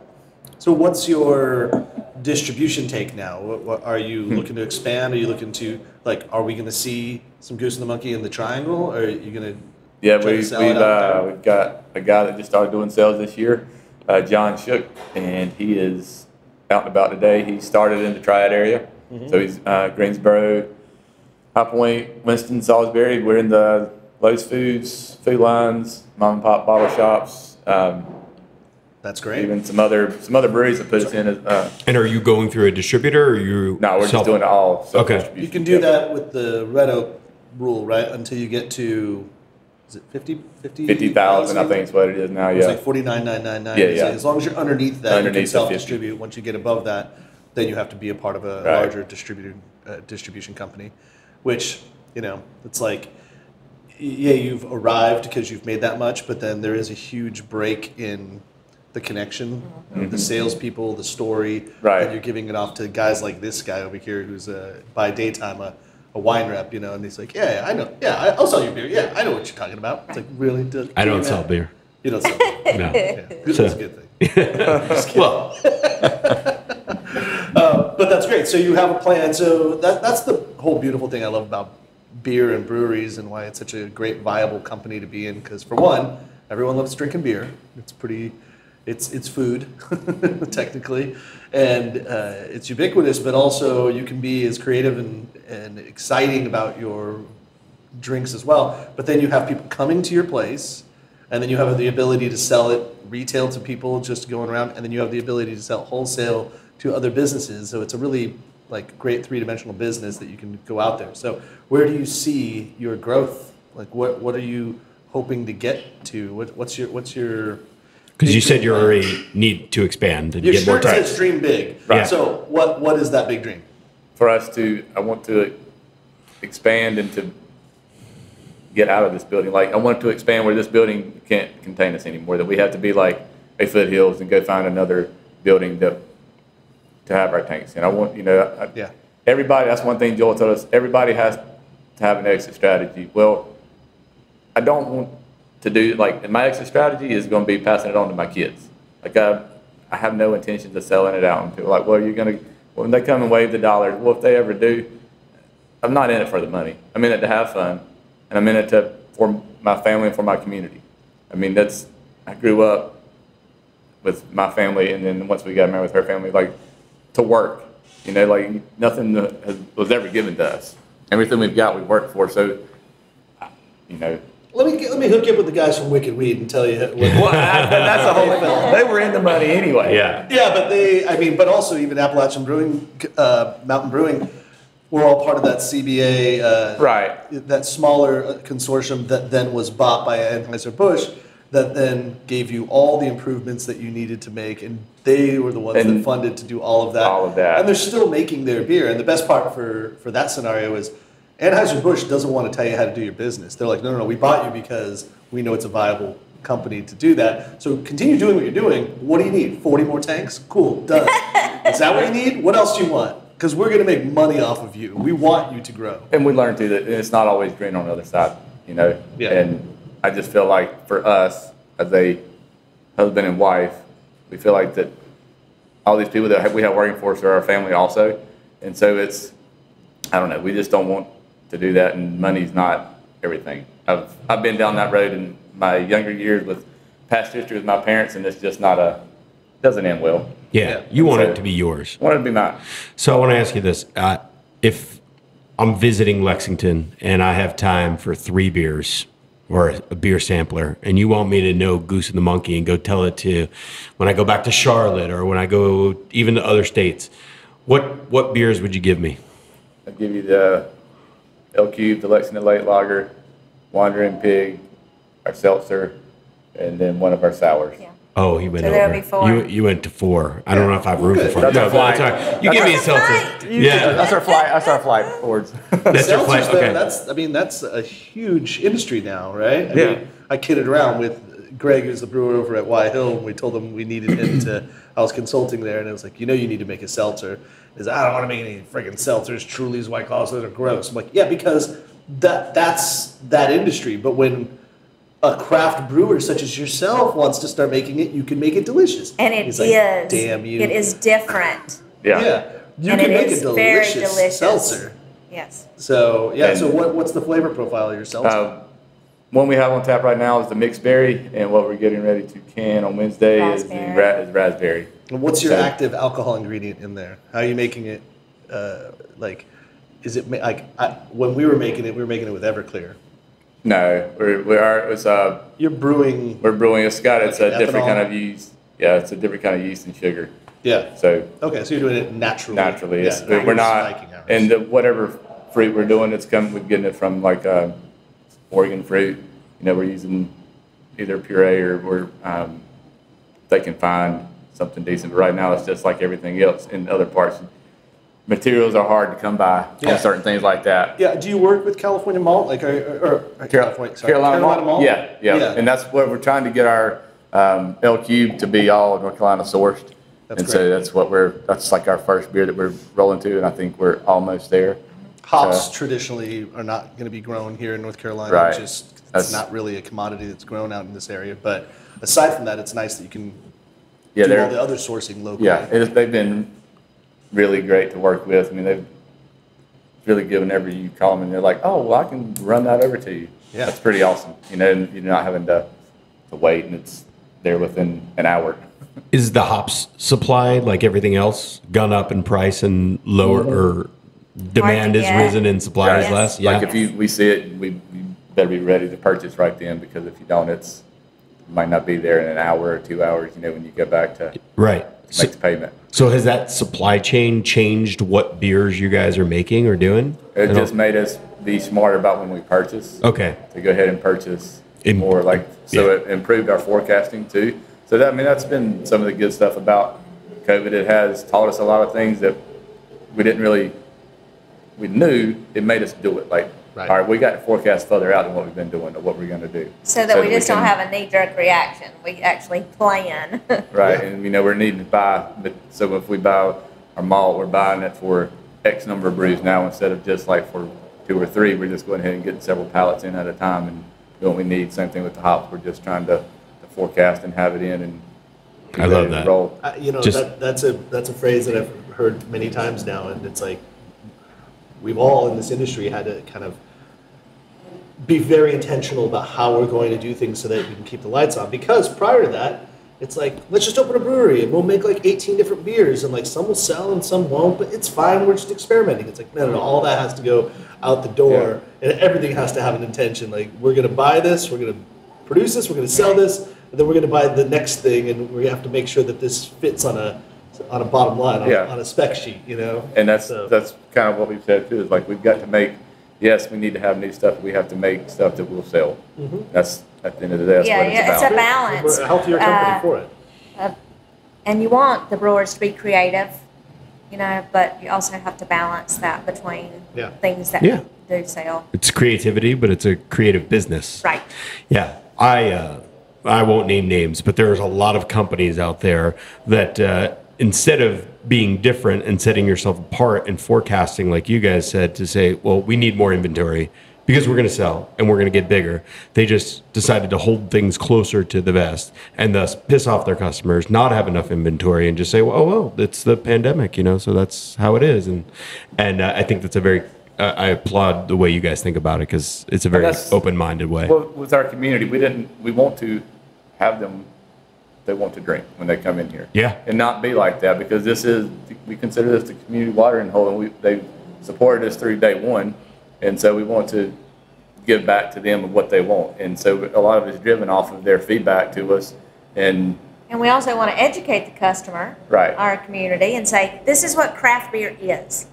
So what's your distribution take now? What, what are you looking to expand? Are you looking to like? Are we going to see some Goose and the Monkey in the Triangle? Or are you going to? Yeah, we, we've, uh, we've got a guy that just started doing sales this year, uh, John Shook, and he is out and about today. He started in the Triad area, Mm-hmm. so he's uh, Greensboro, High Point, Winston, Salisbury. We're in the Lowe's Foods, Food Lions, mom and pop bottle shops, um, That's great. even some other some other breweries that put us in. As, uh, And are you going through a distributor or are you no, we're just doing it all. Okay. You can do Yeah. that with the Red Oak rule, right? Until you get to, is it 50? 50 Fifty thousand, I think is what it is now. yeah It's like 49,999. Yeah, As- yeah. As long as you're underneath that, you can Underneath 50. self-distribute. Once you get above that, then you have to be a part of a Right. larger distributed uh, distribution company, which you know it's like, yeah, you've arrived because you've made that much, but then there is a huge break in the connection, the salespeople, the story, Mm-hmm. Right. and you're giving it off to guys like this guy over here, who's a by daytime a, a wine rep, you know, and he's like, yeah, yeah I know, yeah, I- I'll sell you beer, yeah, I know what you're talking about. It's like really, do- I don't sell beer. You don't sell beer. No. Yeah, good- So- that's a good thing. well, Uh, but that's great. So you have a plan. So that, that's the whole beautiful thing I love about beer and breweries and why it's such a great viable company to be in. Because for one, everyone loves drinking beer. It's pretty, it's it's food technically, and uh, it's ubiquitous. But also you can be as creative and, and exciting about your drinks as well. But then you have people coming to your place, and then you have the ability to sell it retail to people just going around, and then you have the ability to sell wholesale to other businesses. So it's a really like great three dimensional business that you can go out there. So where do you see your growth? Like what what are you hoping to get to? What, what's your what's your because you said you already need to expand and your get more shirt says time. dream big. Right. So what what is that big dream? for us to, I want to expand and to get out of this building. Like, I want to expand where this building can't contain us anymore, that we have to be like a foothills and go find another building to, to have our tanks in. I want, you know, I, Yeah. everybody, that's one thing Joel told us, everybody has to have an exit strategy. Well, I don't want to do, like, my exit strategy is going to be passing it on to my kids. Like, I, I have no intentions of selling it out. And people are like, well, you're going to, when they come and wave the dollars, well, if they ever do, I'm not in it for the money. I'm in it to have fun, and I'm in it to for my family and for my community. I mean, that's I grew up with my family, and then once we got married with her family, like to work. You know, like nothing has, was ever given to us. Everything we've got, we worked for. So, you know, Let me get, let me hook you up with the guys from Wicked Weed and tell you. What, well, I, that's the whole thing. They were in the money anyway. Yeah. Yeah, but they, I mean, but also even Appalachian Brewing, uh, Mountain Brewing, we're all part of that CBA, uh, Right. That smaller uh, consortium that then was bought by Anheuser Busch, that then gave you all the improvements that you needed to make, and they were the ones that funded to do all of that. all of that. And they're still making their beer. And the best part for for that scenario is Anheuser Busch doesn't want to tell you how to do your business. They're like, no, no, no, we bought you because we know it's a viable company to do that. So continue doing what you're doing. What do you need? 40 more tanks? Cool, done. is that what you need? What else do you want? Because we're going to make money off of you. We want you to grow. and we learned too that it's not always green on the other side, you know. Yeah. And I just feel like for us as a husband and wife, we feel like that all these people that we have working for us are our family also, and so it's I don't know. We just don't want to do that, and money's not everything. I've I've been down that road in my younger years with past history with my parents, and it's just not a doesn't end well. Yeah, you want So- it to be yours. I want it to be mine. So I want to ask you this: uh, if I'm visiting Lexington and I have time for three beers or a beer sampler, and you want me to know Goose and the Monkey and go tell it to when I go back to Charlotte or when I go even to other states, what what beers would you give me? I'd give you the L Cube, the Lexington Light Lager, Wandering Pig, our seltzer, and then one of our sours. Yeah. Oh, he went So over. be four. You you went to four. I don't know if I have room for four. That's No, a flight. that's all right. You give me a seltzer. flight. Yeah, That's our flight. That's our flight forwards. that's your flight. Seltzers, though, Okay. that's I mean that's a huge industry now, right? I Yeah. Mean, I kidded around with Greg, who's the brewer over at Wye Hill, and we told him we needed him to. I was consulting there, and it was like, you know, you need to make a seltzer. Is I don't want to make any friggin' seltzers, Truly's, White Claws, those are gross. I'm like, yeah, because that that's that industry. But when a craft brewer such as yourself wants to start making it, you can make it delicious. And it He's is. like, Damn you! It is different. Yeah. Yeah, you and can it make is a very delicious, delicious. seltzer. Yes. So yeah. And- so what, what's the flavor profile of your seltzer? Uh, one we have on tap right now is the mixed berry, and what we're getting ready to can on Wednesday is the Raspberry. ra- is raspberry. And What's your So- active alcohol ingredient in there? How are you making it? Uh, like, is it ma- like I, when we were making it, we were making it with Everclear. No, we're we are it's uh You're brewing, we're brewing. It's got it's Like a different kind of yeast. Yeah, it's a different kind of yeast and sugar. yeah. So Okay, so you're doing it naturally. naturally, it's, Yeah, we're not. spiking ours. And the, whatever fruit we're doing, it's coming. We're getting it from like uh, Oregon fruit. You know, we're using either puree or we're um, they can find something decent. But right now, it's just like everything else in other parts. Materials are hard to come by Yeah. on certain things like that. yeah. Do you work with California malt, like or, or, or California, sorry, Carolina, malt? Yeah, yeah, Yeah. And that's what we're trying to get our um, L Cube to be all North Carolina sourced. That's and so that's what we're, that's like our first beer that we're rolling to, and I think we're almost there. Hops So- traditionally are not going to be grown here in North Carolina. Right. Just it's That's- not really a commodity that's grown out in this area. But aside from that, it's nice that you can Yeah, do all the other sourcing locally. yeah, it is, they've been really great to work with. I mean, they've really given every, you call them and they're like, oh, well, I can run that over to you. Yeah. That's pretty awesome. You know, and you're not having to, to wait and it's there within an hour. Is the hops supply like everything else gone up in price and lower mm-hmm. or demand has risen and supply is Yes. less? Yeah. Like if you, we see it, we, we better be ready to purchase right then because if you don't, it's, might not be there in an hour or two hours, you know, when you go back to right. So, make the payment. so has that supply chain changed what beers you guys are making or doing? It just all? made us be smarter about when we purchase. Okay. To go ahead and purchase In- more, like, so yeah. it improved our forecasting too. So that, I mean, that's been some of the good stuff about COVID. It has taught us a lot of things that we didn't really, we knew, it made us do it. Like, Right. all right, we got to forecast further out than what we've been doing or what we're going to do. So that we just don't have a knee jerk reaction. We actually plan. Right, and you know, we're needing to buy, but, so if we buy our malt, we're buying it for X number of brews now instead of just like for two or three, we're just going ahead and getting several pallets in at a time and doing what we need. Same thing with the hops, we're just trying to, to forecast and have it in and. be I love that. Roll. Uh, you know, Just- that, that's a that's a phrase that I've heard many times now, and it's like we've all in this industry had to kind of be very intentional about how we're going to do things so that we can keep the lights on. Because prior to that, it's like let's just open a brewery and we'll make like 18 different beers, and like some will sell and some won't, but it's fine. We're just experimenting. It's like no, no, no. All that has to go out the door, and everything has to have an intention. Like we're gonna buy this, we're gonna produce this, we're gonna sell this, and then we're gonna buy the next thing, and we have to make sure that this fits on a on a bottom line, on, Yeah. on a spec sheet, you know. And that's, So- that's kind of what we've said too, is like, we've got to make, yes, we need to have new stuff, but we have to make stuff that will sell. Mm-hmm. That's, at the end of the day. That's Yeah, what it's yeah, it's about. a balance. We're a healthier company Uh, for it. And you want the brewers to be creative, you know, but you also have to balance that between Yeah. things that Yeah. do sell. It's creativity, but it's a creative business. Right. Yeah, I uh, I won't name names, but there's a lot of companies out there that uh, instead of being different and setting yourself apart and forecasting, like you guys said, to say, well, we need more inventory because we're going to sell and we're going to get bigger. They just decided to hold things closer to the vest and thus piss off their customers, not have enough inventory, and just say, well, oh, well, it's the pandemic, you know, so that's how it is. And and uh, I think that's a very uh, I applaud the way you guys think about it because it's a very open-minded way. Well, with our community, we didn't, we want to have them, they want to drink when they come in here. Yeah. And not be like that, because this is, we consider this the community watering hole, and we, they supported us through day one. And so we want to give back to them of what they want. And so a lot of it's driven off of their feedback to us. And And we also want to educate the customer, Right. our community, and say, this is what craft beer is.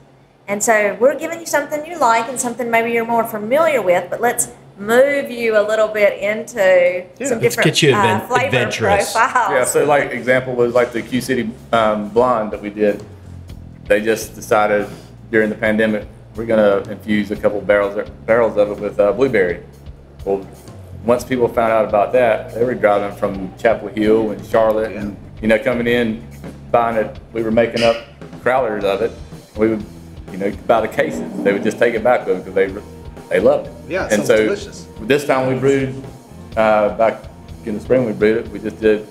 And so we're giving you something you like and something maybe you're more familiar with, but let's move you a little bit into some let's different get you uh, adven- flavor adventurous. profiles. Yeah, so like example was like the Q City um, Blonde that we did. They just decided during the pandemic we're gonna infuse a couple barrels barrels of it with uh, blueberry. Well, once people found out about that, they were driving from Chapel Hill and Charlotte, and you know coming in buying it. We were making up crowlers of it. We would, you know, buy the cases. They would just take it back with them because they they loved it. Yeah, it and so delicious. this time we brewed uh, back in the spring. We brewed it. We just did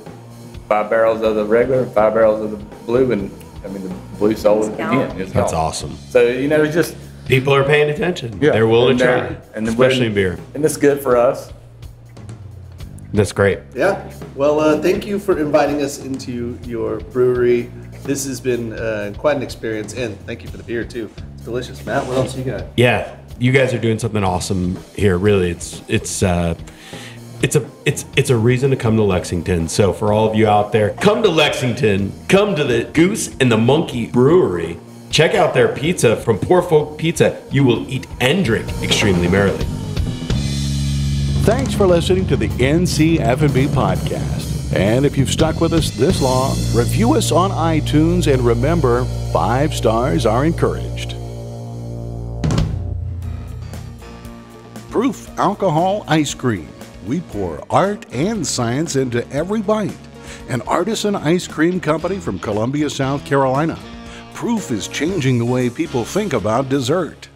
five barrels of the regular, five barrels of the blue, and I mean the blue sold It's again. It's That's gone. awesome. So you know, it's just People are paying attention. yeah, They're willing to try, and then especially when- beer. and it's good for us. That's great. Yeah. Well, uh, thank you for inviting us into your brewery. This has been uh, quite an experience, and thank you for the beer too. It's delicious. Matt, what else you got? Yeah, you guys are doing something awesome here. Really, it's it's uh, it's a it's it's a reason to come to Lexington. So for all of you out there, come to Lexington. Come to the Goose and the Monkey Brewery. Check out their pizza from Poor Folk Pizza. You will eat and drink extremely merrily. Thanks for listening to the NCF&B podcast. And if you've stuck with us this long, review us on iTunes and remember, five stars are encouraged. Proof Alcohol Ice Cream. We pour art and science into every bite. An artisan ice cream company from Columbia, South Carolina. Proof is changing the way people think about dessert.